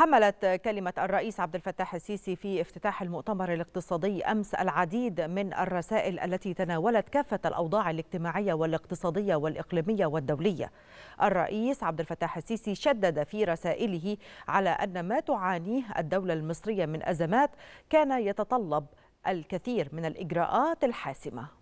حملت كلمة الرئيس عبد الفتاح السيسي في افتتاح المؤتمر الاقتصادي أمس العديد من الرسائل التي تناولت كافة الأوضاع الاجتماعية والاقتصادية والإقليمية والدولية. الرئيس عبد الفتاح السيسي شدد في رسائله على أن ما تعانيه الدولة المصرية من أزمات كان يتطلب الكثير من الإجراءات الحاسمة.